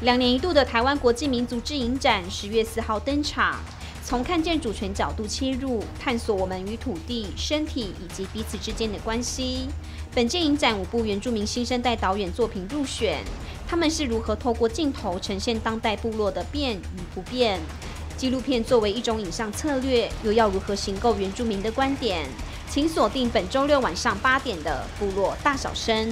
两年一度的台湾国际民族之影展，十月四号登场。从看见主权角度切入，探索我们与土地、身体以及彼此之间的关系。本届影展五部原住民新生代导演作品入选，他们是如何透过镜头呈现当代部落的变与不变？纪录片作为一种影像策略，又要如何形构原住民的观点？请锁定本周六晚上八点的《部落大小声》。